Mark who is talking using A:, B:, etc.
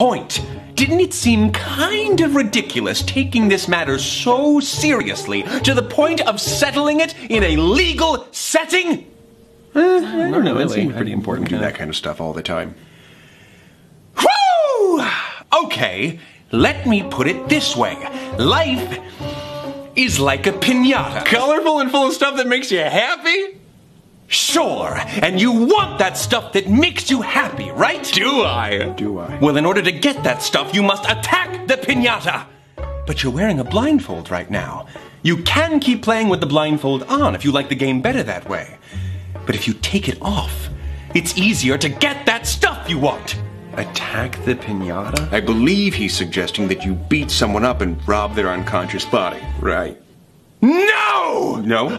A: point. Didn't it seem kind of ridiculous taking this matter so seriously to the point of settling it in a legal setting?
B: Eh, I don't know. It
A: really.
B: seemed pretty important to do that kind of stuff all the time.
A: Okay, let me put it this way. Life is like a pinata.
B: Colorful and full of stuff that makes you happy?
A: Sure, and you want that stuff that makes you happy, right?
B: Do I? Do I?
A: Well, in order to get that stuff, you must attack the pinata. But you're wearing a blindfold right now. You can keep playing with the blindfold on if you like the game better that way. But if you take it off, it's easier to get that stuff you want.
B: Attack the pinata? I believe he's suggesting that you beat someone up and rob their unconscious body, right?
A: No!
B: No?